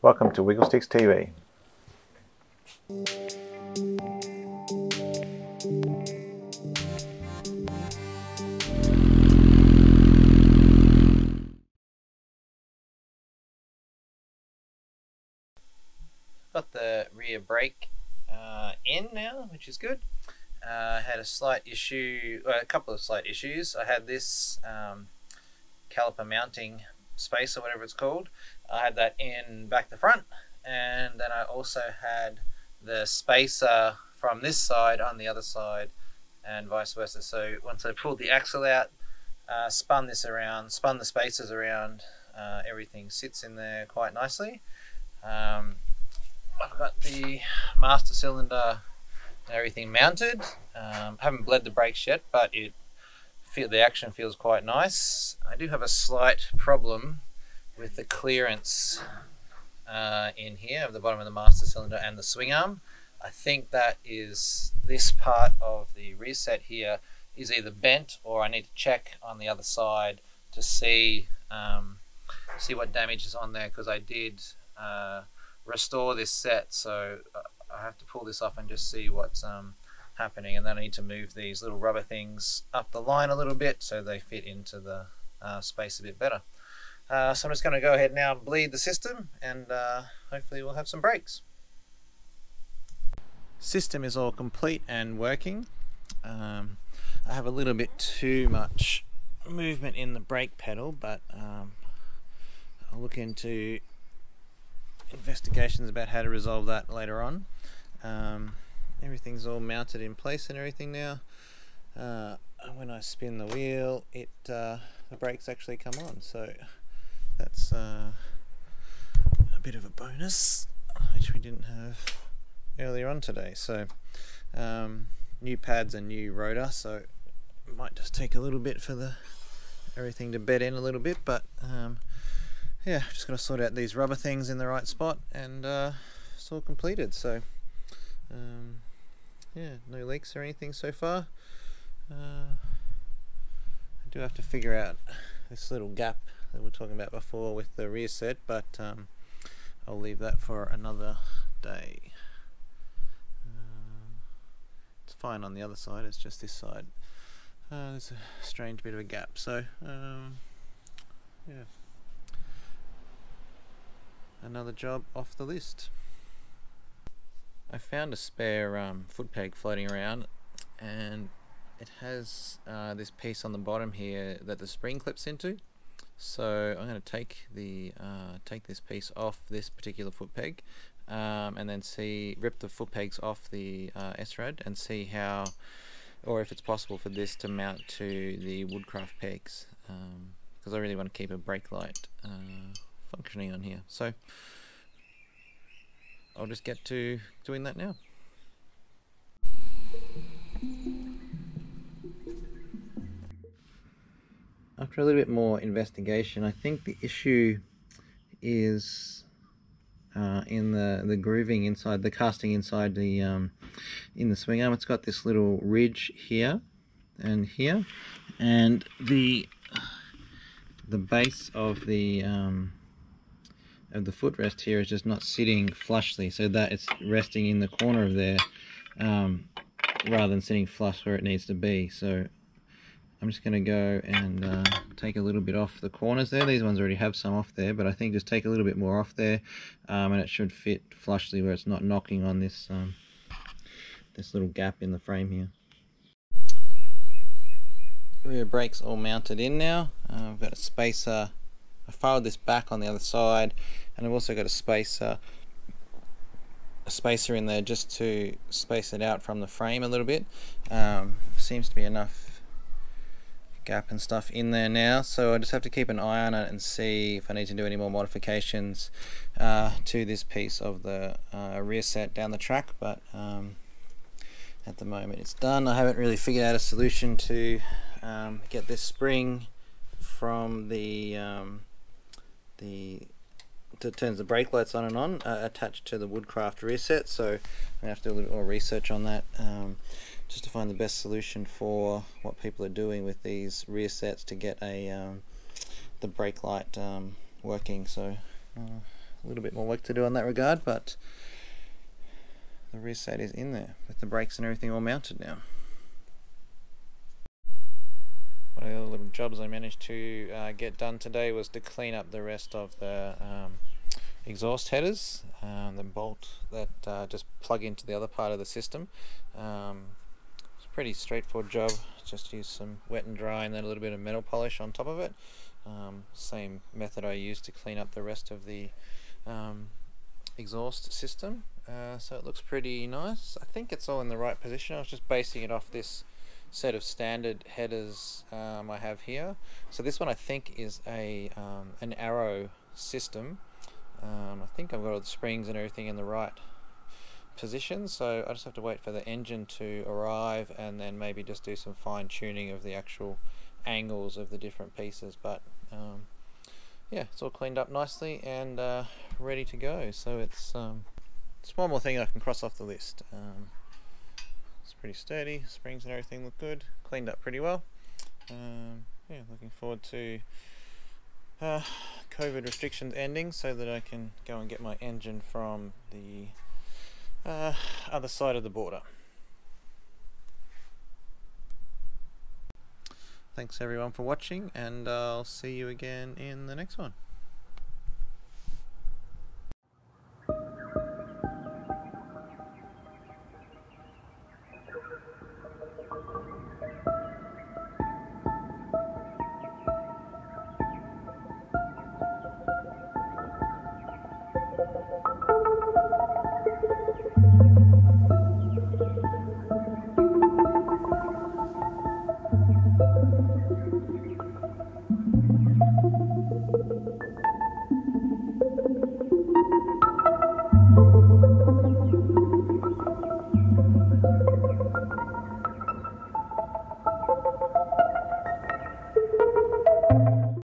Welcome to Wigglesticks TV. Got the rear brake uh, in now, which is good. Uh, had a slight issue, well, a couple of slight issues. I had this um, caliper mounting space or whatever it's called. I had that in back the front, and then I also had the spacer from this side on the other side, and vice versa. So once I pulled the axle out, uh, spun this around, spun the spacers around, uh, everything sits in there quite nicely. Um, I've got the master cylinder and everything mounted. Um, haven't bled the brakes yet, but it feel the action feels quite nice. I do have a slight problem with the clearance uh, in here of the bottom of the master cylinder and the swing arm. I think that is this part of the rear set here is either bent or I need to check on the other side to see um, see what damage is on there because I did uh, restore this set so uh, I have to pull this off and just see what's um, happening and then I need to move these little rubber things up the line a little bit so they fit into the uh, space a bit better. Uh, so I'm just going to go ahead now and bleed the system and uh, hopefully we'll have some brakes. System is all complete and working. Um, I have a little bit too much movement in the brake pedal but um, I'll look into investigations about how to resolve that later on. Um, everything's all mounted in place and everything now. Uh, when I spin the wheel, it uh, the brakes actually come on, so that's uh, a bit of a bonus, which we didn't have earlier on today. So um, new pads and new rotor, so it might just take a little bit for the everything to bed in a little bit, but um, yeah, just got to sort out these rubber things in the right spot and uh, it's all completed. So um, yeah, no leaks or anything so far. Uh, I do have to figure out this little gap that we were talking about before with the rear set, but um, I'll leave that for another day. Um, it's fine on the other side, it's just this side. Uh, there's a strange bit of a gap, so um, yeah another job off the list. I found a spare um, foot peg floating around and it has uh, this piece on the bottom here that the spring clips into so I'm going to take the uh, take this piece off this particular foot peg um, and then see rip the foot pegs off the uh, SRAD and see how or if it's possible for this to mount to the Woodcraft pegs because um, I really want to keep a brake light uh, functioning on here. So I'll just get to doing that now. After a little bit more investigation, I think the issue is uh, in the the grooving inside the casting inside the um, in the swing arm. It's got this little ridge here and here, and the the base of the um, of the footrest here is just not sitting flushly so that it's resting in the corner of there um, rather than sitting flush where it needs to be. So I'm just going to go and uh, take a little bit off the corners there. These ones already have some off there but I think just take a little bit more off there um, and it should fit flushly where it's not knocking on this um, this little gap in the frame here. Rear brakes all mounted in now. Uh, I've got a spacer I filed this back on the other side and I've also got a spacer a spacer in there just to space it out from the frame a little bit. Um, seems to be enough gap and stuff in there now so I just have to keep an eye on it and see if I need to do any more modifications uh, to this piece of the uh, rear set down the track but um, at the moment it's done. I haven't really figured out a solution to um, get this spring from the um, the that turns the brake lights on and on uh, attached to the Woodcraft rear set so I have to do a little more research on that um, just to find the best solution for what people are doing with these rear sets to get a um, the brake light um, working so uh, a little bit more work to do on that regard, but the rear set is in there with the brakes and everything all mounted now. One of the little jobs I managed to uh, get done today was to clean up the rest of the um, exhaust headers, um, the bolt that uh, just plug into the other part of the system. Um, it's a pretty straightforward job, just use some wet and dry and then a little bit of metal polish on top of it. Um, same method I used to clean up the rest of the um, exhaust system. Uh, so it looks pretty nice. I think it's all in the right position. I was just basing it off this set of standard headers um, I have here. So this one I think is a um, an Arrow system. Um, I think I've got all the springs and everything in the right position so I just have to wait for the engine to arrive and then maybe just do some fine tuning of the actual angles of the different pieces but um, yeah it's all cleaned up nicely and uh, ready to go so it's um, it's one more thing I can cross off the list um, it's pretty sturdy springs and everything look good cleaned up pretty well um, yeah looking forward to uh, COVID restrictions ending so that I can go and get my engine from the uh, other side of the border. Thanks everyone for watching and I'll see you again in the next one.